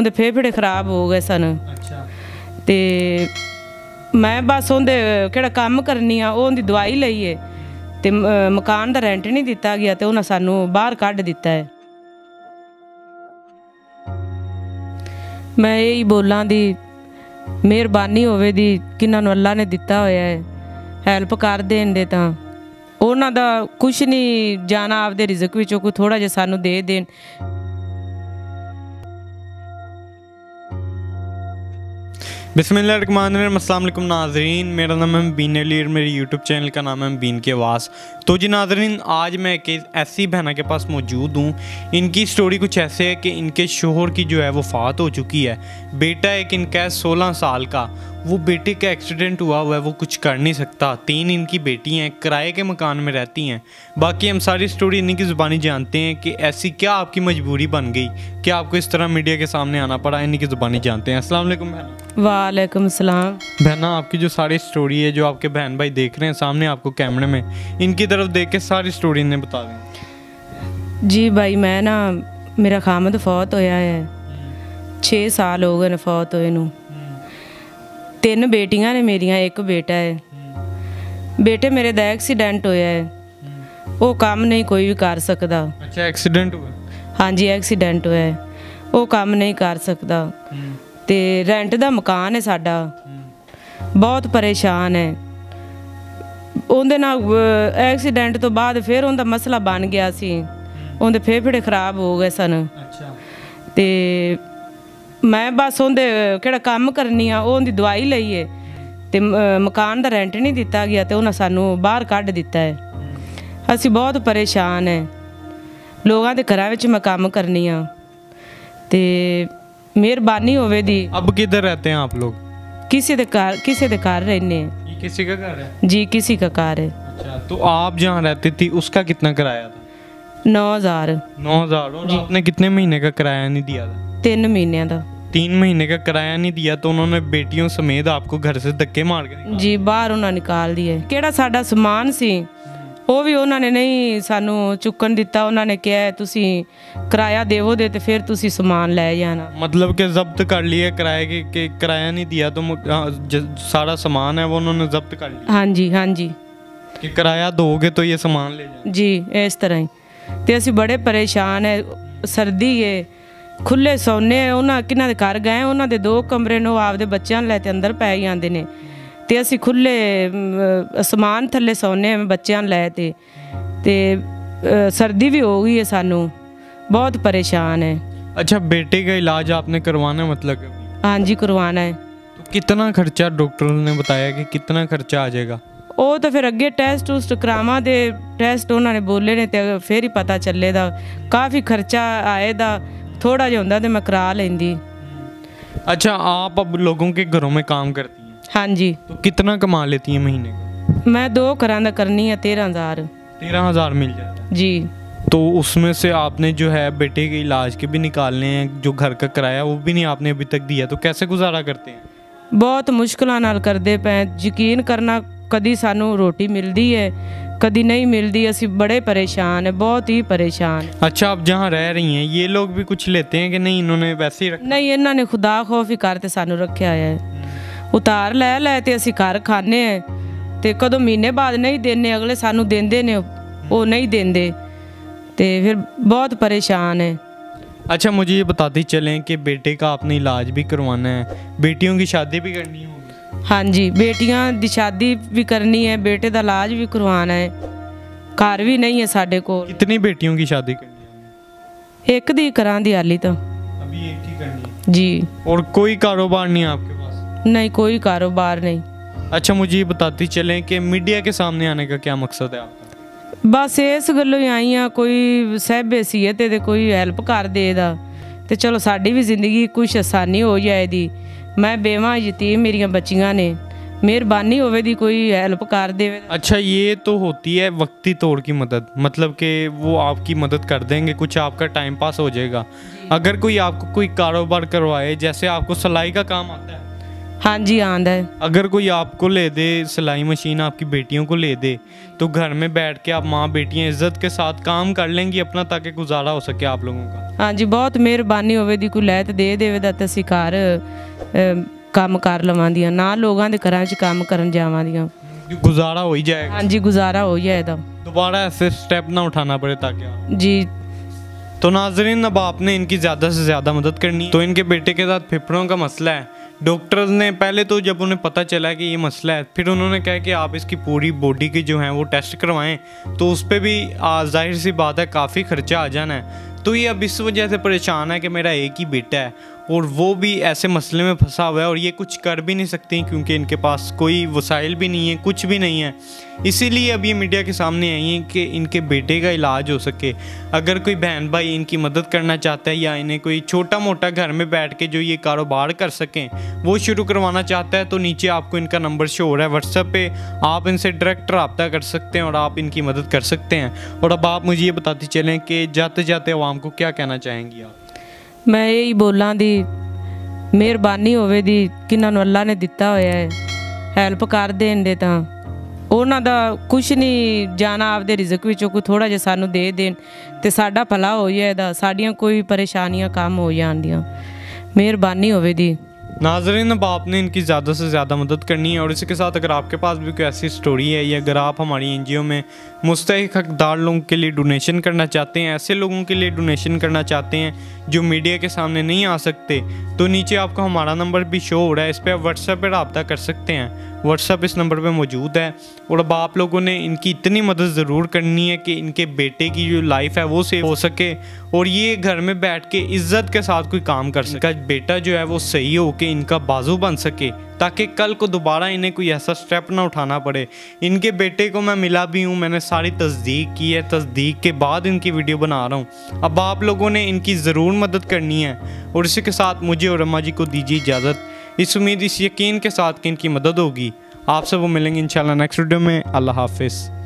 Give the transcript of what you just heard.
ਉਹਦੇ ਫੇਫੜੇ ਖਰਾਬ ਹੋ ਗਏ ਸਨ। ਅੱਛਾ। ਤੇ ਮੈਂ ਬਸ ਉਹਦੇ ਕਿਹੜਾ ਕੰਮ ਕਰਨੀ ਆ ਉਹ ਉਹਦੀ ਦਵਾਈ ਲਈ ਏ। ਤੇ ਮਕਾਨ ਦਾ ਰੈਂਟ ਨਹੀਂ ਦਿੱਤਾ ਗਿਆ ਤੇ ਉਹਨਾਂ ਸਾਨੂੰ ਬਾਹਰ ਕੱਢ ਦਿੱਤਾ ਹੈ ਮੈਂ ਇਹ ਹੀ ਬੋਲਾਂ ਦੀ ਮਿਹਰਬਾਨੀ ਹੋਵੇ ਦੀ ਕਿਨਾਂ ਨੂੰ ਅੱਲਾ ਨੇ ਦਿੱਤਾ ਹੋਇਆ ਹੈ ਹੈਲਪ ਕਰ ਦੇਣ ਦੇ ਤਾਂ। ਉਹਨਾਂ ਦਾ ਕੁਝ ਨਹੀਂ ਜਾਣਾ ਆਪਦੇ ਰਿਜ਼ਕ ਵਿੱਚੋਂ ਕੋਈ ਥੋੜਾ ਜਿਹਾ ਸਾਨੂੰ ਦੇ ਦੇਣ। वालेकुम नाजरीन। मेरा नाम है बीन अली और मेरे यूट्यूब चैनल का नाम है बीन के वास। तो जी नाजरीन, आज मैं एक ऐसी बहना के पास मौजूद हूँ। इनकी स्टोरी कुछ ऐसे है कि इनके शोहर की जो है वो फात हो चुकी है। बेटा एक इनका है सोलह साल का। वो बेटे का एक्सीडेंट हुआ हुआ है वो कुछ कर नहीं सकता तीन इनकी बेटी हैं किराए के मकान में रहती हैं बाकी हम सारी स्टोरी इन्हीं की ज़ुबानी जानते हैं कि ऐसी क्या आपकी मजबूरी बन गई कि आपको इस तरह मीडिया के सामने आना पड़ा इन्हीं की ज़ुबानी जानते हैं अस्सलाम वालेकुम बहन वालेकुम सलाम बहना आपकी जो सारी स्टोरी है जो आपके बहन भाई देख रहे हैं सामने आपको कैमरे में इनकी तरफ देख के सारी स्टोरी इन्हें बता दें ਜੀ ਬਾਈ ਮੈਂ ਨਾ ਮੇਰਾ ਖਾਮਦ ਫੌਤ ਹੋਇਆ ਹੈ 6 ਸਾਲ ਹੋ ਗਏ ਨੇ ਫੌਤ ਹੋਏ ਨੂੰ ਤਿੰਨ ਬੇਟੀਆਂ ਨੇ ਮੇਰੀਆਂ ਇੱਕ ਬੇਟਾ ਹੈ। ਬੇਟੇ ਮੇਰੇ ਦਾ ਐਕਸੀਡੈਂਟ ਹੋਇਆ ਹੈ। ਉਹ ਕੰਮ ਨਹੀਂ ਕੋਈ ਵੀ ਕਰ ਸਕਦਾ। ਅੱਛਾ ਐਕਸੀਡੈਂਟ ਹੋਇਆ? ਹਾਂਜੀ ਐਕਸੀਡੈਂਟ ਹੋਇਆ ਹੈ। ਉਹ ਕੰਮ ਨਹੀਂ ਕਰ ਸਕਦਾ। ਤੇ ਰੈਂਟ ਦਾ ਮਕਾਨ ਹੈ ਸਾਡਾ। ਬਹੁਤ ਪਰੇਸ਼ਾਨ ਹੈ। ਉਹਦੇ ਨਾਲ ਐਕਸੀਡੈਂਟ ਤੋਂ ਬਾਅਦ ਫਿਰ ਉਹਦਾ ਮਸਲਾ ਬਣ ਗਿਆ ਸੀ। ਉਹਦੇ ਫੇਫੜੇ ਖਰਾਬ ਹੋ ਗਏ ਸਨ। ਅੱਛਾ। ਤੇ ਮੈਂ ਬਸ ਉਹਦੇ ਕਿਹੜਾ ਕੰਮ ਕਰਨੀ ਆ ਉਹ ਉਹਦੀ ਦਵਾਈ ਲਈ ਏ ਤੇ ਮ- ਮਕਾਨ ਦਾ ਰੈਂਟ ਨਹੀਂ ਦਿੱਤਾ ਗਿਆ ਤੇ ਉਹਨਾਂ ਸਾਨੂੰ ਬਾਹਰ ਕੱਢ ਦਿੱਤਾ ਹੈ ਅਸੀਂ ਬਹੁਤ ਪਰੇਸ਼ਾਨ ਹੈ ਲੋਕਾਂ ਦੇ ਘਰਾਂ ਵਿੱਚ ਮੈਂ ਕੰਮ ਕਰਨੀ ਆ ਤੇ ਮਿਹਰਬਾਨੀ ਹੋਵੇ ਦੀ अब किधर रहते हैं आप लोग ਕਿਸੇ ਦੇ ਘਰ ਕਿਸੇ ਦੇ ਘਰ ਰਹਿੰਦੇ ਹਾਂ। ये किसी का घर है ਜੀ ਕਿਸੇ ਦਾ ਘਰ ਹੈ अच्छा तो आप जहाँ रहती थी उसका कितना किराया था 9000 नौ हजार और आपने कितने महीने का किराया नहीं दिया था 3 ਮਹੀਨਿਆਂ ਦਾ तीन महीने का किराया नहीं दिया तो उन्होंने बेटियों समेत आपको घर से धक्के मार के निकाला। ਜੀ ਬਾਹਰ ਉਹਨਾਂ ਨਿਕਾਲ ਦਿਏ ਕਿਹੜਾ ਸਾਡਾ ਸਮਾਨ ਸੀ ਉਹ ਵੀ ਉਹਨਾਂ ਨੇ ਨਹੀਂ ਸਾਨੂੰ ਚੁੱਕਣ ਦਿੱਤਾ ਉਹਨਾਂ ਨੇ ਕਿਹਾ ਤੁਸੀਂ ਕਿਰਾਇਆ ਦੇਵੋਗੇ ਤੇ ਫਿਰ ਤੁਸੀਂ ਸਮਾਨ ਲੈ ਜਾਣਾ मतलब कि जब्त कर लिया किराए के, के किराया नहीं दिया तो मु- हाँ, ज- सारा सामान है वो उन्होंने जब्त कर लिया ਹਾਂਜੀ ਹਾਂਜੀ कि किराया दोगे तो ये सामान ले जाए ਜੀ ਇਸ ਤਰ੍ਹਾਂ ਹੀ ਤੇ ਅਸੀਂ ਬੜੇ ਪਰੇਸ਼ਾਨ ਹੈ ਸਰਦੀ ਏ ਖੁੱਲੇ ਸੌਨੇ ਉਹਨਾਂ ਕਿਹਨਾਂ ਦੇ ਘਰ ਗਏ ਉਹਨਾਂ ਦੇ ਦੋ ਕਮਰੇ ਨੇ ਉਹ ਆਪਦੇ ਬੱਚਿਆਂ ਨੂੰ ਲੈ ਤੇ ਅੰਦਰ ਪੈ ਜਾਂਦੇ ਨੇ ਤੇ ਅਸੀਂ ਖੁੱਲੇ ਅਸਮਾਨ ਥੱਲੇ ਸੌਨੇ ਬੱਚਿਆਂ ਨੂੰ ਲੈ ਤੇ ਤੇ ਅ, ਸਰਦੀ ਵੀ ਹੋ ਗਈ ਹੈ ਸਾਨੂੰ ਬਹੁਤ ਪਰੇਸ਼ਾਨ ਹੈ अच्छा बेटे का इलाज आपने करवाना है मतलब कि ਹਾਂਜੀ ਕਰਵਾਉਣਾ ਹੈ तो कितना खर्चा डॉक्टर ने बताया कि कितना खर्चा आ जाएगा ਉਹ ਤਾਂ ਫਿਰ ਅੱਗੇ ਟੈਸਟ ਟੂਸਟ ਕਰਾਵਾਂ ਦੇ ਟੈਸਟ ਉਹਨਾਂ ਨੇ ਬੋਲੇ ਨੇ ਤੇ ਫਿਰ ਹੀ ਪਤਾ ਚੱਲੇਦਾ ਕਾਫੀ ਖਰਚਾ ਆਏਦਾ थोड़ा जो तो मैं करा लेंदी। अच्छा आप अब लोगों के घरों में काम करती हैं? हाँ जी। तो कितना कमा लेती हैं महीने का? मैं दो घर करनी है तेरह हज़ार। तेरह हज़ार मिल जाता है? जी। तो उसमें से आपने जो है बेटे के इलाज के भी निकालने हैं जो घर का किराया वो भी नहीं आपने अभी तक दिया तो कैसे गुजारा करते हैं? बहुत मुश्किल करते पे यकीन करना ਕਦੀ ਸਾਨੂੰ ਰੋਟੀ ਮਿਲਦੀ ਹੈ ਕਦੀ ਨਹੀਂ ਮਿਲਦੀ ਅਸੀਂ ਬੜੇ ਪਰੇਸ਼ਾਨ ਹੈ ਬਹੁਤ ਹੀ ਪਰੇਸ਼ਾਨ अच्छा आप जहाँ रह रही हैं ये लोग भी कुछ लेते हैं कि नहीं इन्होंने वैसे ही रखा ਨਹੀਂ ਇਹਨਾਂ ਨੇ ਖੁਦਾ ਖੌਫ ਹੀ ਕਰ ਤੇ ਸਾਨੂੰ ਰੱਖਿਆ ਹੋਇਆ ਹੈ ਉਤਾਰ ਲੈ ਲੈ ਤੇ ਅਸੀਂ ਘਰ ਖਾਣੇ ਆ ਤੇ ਕਦੋਂ ਮਹੀਨੇ ਬਾਅਦ ਨਹੀਂ ਦਿੰਦੇ ਅਗਲੇ ਸਾਨੂੰ ਦਿੰਦੇ ਨੇ ਉਹ ਨਹੀਂ ਦਿੰਦੇ ਤੇ ਫਿਰ ਬਹੁਤ ਪਰੇਸ਼ਾਨ ਹੈ अच्छा मुझे ये बताते चलें कि बेटे का आपने इलाज भी करवाना है बेटियों की शादी भी करनी होगी ਹਾਂਜੀ ਬੇਟੀਆਂ ਦੀ ਸ਼ਾਦੀ ਵੀ ਕਰਨੀ ਹੈ ਬੇਟੇ ਦਾ ਇਲਾਜ ਵੀ ਕਰਵਾਉਣਾ ਹੈ ਘਰ ਵੀ ਨਹੀਂ ਹੈ ਸਾਡੇ ਕੋਲ कितनी बेटियों की शादी करनी है ਇੱਕ ਦੀ ਕਰਾਂ ਦੀ ਹਾਲੀ ਤਾਂ अभी एक ही करनी है ਜੀ और कोई कारोबार नहीं है आपके पास ਨਹੀਂ ਕੋਈ ਕਾਰੋਬਾਰ ਨਹੀਂ अच्छा मुझे ये बताते चलें कि मीडिया के सामने आने का क्या मकसद है आपका ਬਸ ਇਸ ਗੱਲੋਂ ਹੀ ਆਈ ਆ ਕੋਈ ਸਹਿਬੇ ਸੀ ਤੇ ਤੇ ਕੋਈ ਹੈਲਪ ਕਰ ਦੇਦਾ ਤੇ ਚਲੋ ਸਾਡੀ ਵੀ ਜ਼ਿੰਦਗੀ ਕੁਛ ਆਸਾਨੀ ਹੋ ਜਾਏ ਦੀ ਮੈਂ ਬੇਵਾਂ ਯਤੀਮ ਮੇਰੀਆਂ ਬੱਚੀਆਂ ਨੇ ਮਿਹਰਬਾਨੀ ਹੋਵੇ ਦੀ ਕੋਈ ਹੈਲਪ ਕਰ ਦੇਵੇ अच्छा ये तो होती है वक्ती तौर की मदद मतलब कि वो आपकी मदद कर देंगे कुछ आपका टाइम पास हो जाएगा अगर कोई आपको कोई कारोबार करवाए जैसे आपको सिलाई का काम आता है हाँ जी आंदा है अगर कोई आपको ले दे सिलाई मशीन आपकी बेटियों को ले दे तो घर में बैठ के आप माँ बेटियाँ इज्जत के साथ काम कर लेंगी अपना ताकि गुजारा हो सके आप लोगों का हाँ जी ਬਹੁਤ ਮਿਹਰਬਾਨੀ ਹੋਵੇ ਦੀ ਕੋਈ ਲੈ ਤੇ ਦੇ ਦੇਵੇ ਦਾ ਤੇ ਅਸੀਂ ਘਰ ਅਮ, ਕੰਮ ਕਰ ਲਵਾਂਦੀਆਂ ਨਾ ਲੋਕਾਂ ਦੇ ਘਰਾਂ 'ਚ ਕੰਮ ਕਰਨ ਜਾਵਾਂਦੀਆਂ गुजारा हो ही जाएगा ਹਾਂਜੀ ਗੁਜ਼ਾਰਾ ਹੋ ਜਾਏ ਇਹਦਾ दोबारा ऐसे स्टेप ना उठाना पड़े ताकि आप ਜੀ तो नाजरीन अब आपने इनकी ज़्यादा से ज़्यादा मदद करनी है तो इनके बेटे के साथ फेफड़ों का मसला है डॉक्टर्स ने पहले तो जब उन्हें पता चला कि ये मसला है फिर उन्होंने कहा कि आप इसकी पूरी बॉडी की जो है वो टेस्ट करवाएं तो उस पर भी आ, जाहिर सी बात है काफ़ी खर्चा आ जाना है तो ये अब इस वजह से परेशान है कि मेरा एक ही बेटा है और वो भी ऐसे मसले में फंसा हुआ है और ये कुछ कर भी नहीं सकती क्योंकि इनके पास कोई वसाइल भी नहीं है, कुछ भी नहीं है। इसीलिए अब ये मीडिया के सामने आई हैं कि इनके बेटे का इलाज हो सके। अगर कोई बहन भाई इनकी मदद करना चाहता है या इन्हें कोई छोटा मोटा घर में बैठ के जो ये कारोबार कर सकें, वो शुरू करवाना चाहता है तो नीचे आपको इनका नंबर शो हो रहा है व्हाट्सएप पे। आप इनसे डायरेक्ट रबता कर सकते हैं और आप इनकी मदद कर सकते हैं। और अब आप मुझे ये बताते चलें कि जाते जाते आवाम को क्या कहना चाहेंगी आप? ਮੈਂ ਇਹ ਹੀ ਬੋਲਾਂ ਦੀ ਮਿਹਰਬਾਨੀ ਹੋਵੇ ਦੀ ਕਿਨਾਂ ਨੂੰ ਅੱਲਾ ਨੇ ਦਿੱਤਾ ਹੋਇਆ ਹੈ ਹੈਲਪ ਕਰ ਦੇਣ ਦੇ ਤਾਂ ਉਹਨਾਂ ਦਾ ਕੁਝ ਨਹੀਂ ਜਾਣਾ ਆਪਦੇ ਰਿਜ਼ਕ ਵਿੱਚੋਂ ਕੋਈ ਥੋੜਾ ਜਿਹਾ ਸਾਨੂੰ ਦੇ ਦੇਣ ਤੇ ਸਾਡਾ ਭਲਾ ਹੋ ਜਾਏ ਇਹਦਾ ਸਾਡੀਆਂ ਕੋਈ ਪਰੇਸ਼ਾਨੀਆਂ ਕੰਮ ਹੋ ਜਾਂਦੀਆਂ ਮਿਹਰਬਾਨੀ ਹੋਵੇ ਦੀ नाजरीन अब आपने इनकी ज़्यादा से ज़्यादा मदद करनी है और इसी के साथ अगर आपके पास भी कोई ऐसी स्टोरी है या अगर आप हमारी एन में मुस्तक हकदार लोगों के लिए डोनेशन करना चाहते हैं, ऐसे लोगों के लिए डोनेशन करना चाहते हैं जो मीडिया के सामने नहीं आ सकते। तो नीचे आपको हमारा नंबर भी शो हो रहा है, इस पर आप व्हाट्सएप पर रबता कर सकते हैं। व्हाट्सएप इस नंबर पर मौजूद है और अब आप लोगों ने इनकी इतनी मदद ज़रूर करनी है कि इनके बेटे की जो लाइफ है वो सेव हो सके और ये घर में बैठ के इज़्ज़त के साथ कोई काम कर सके। बेटा जो है वो सही हो के इनका बाजू बन सके। ताकि कल को दोबारा इन्हें कोई ऐसा स्टेप ना उठाना पड़े। इनके बेटे को मैं मिला भी हूँ, मैंने सारी तस्दीक की है। तस्दीक के बाद इनकी वीडियो बना रहा हूँ। अब आप लोगों ने इनकी ज़रूर मदद करनी है और इसी के साथ मुझे और अम्मा जी को दीजिए इजाज़त। इस उम्मीद, इस यकीन के साथ कि इनकी मदद होगी। आपसे वो मिलेंगे इंशाल्लाह नेक्स्ट वीडियो में। अल्लाह हाफिज़।